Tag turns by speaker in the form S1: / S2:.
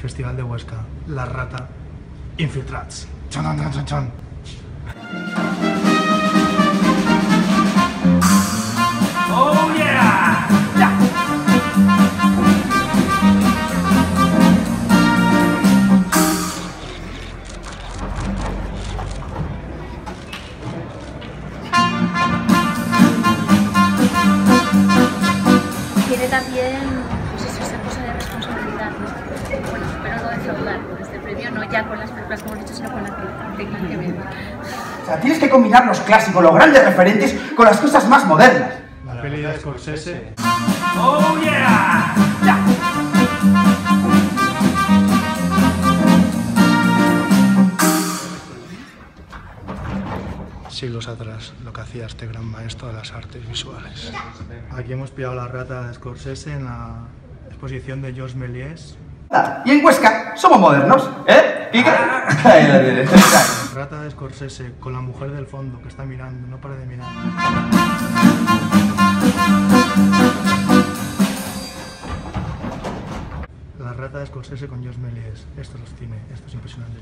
S1: Festival de Huesca, La Rata, Infiltrats. Chon, chon, chon, chon.
S2: ¡Oh, yeah!
S3: Tiene también pues esa cosa de responsabilidad, ¿no? Con este premio, no ya con las películas como hemos dicho, sino con la que tengan que ver.
S4: O sea, tienes que combinar los clásicos, los grandes referentes, con las cosas más modernas.
S1: La peli de Scorsese.
S2: ¡Oh, yeah!
S1: Siglos atrás, lo que hacía este gran maestro de las artes visuales. Aquí hemos pillado la rata de Scorsese en la exposición de Georges Méliès.
S4: Y en Huesca somos modernos, ¿eh? Quique? Ahí la tienes.
S1: Rata de Scorsese con la mujer del fondo que está mirando, no para de mirar. La rata de Scorsese con Georges Méliès. Esto es cine, esto es impresionante.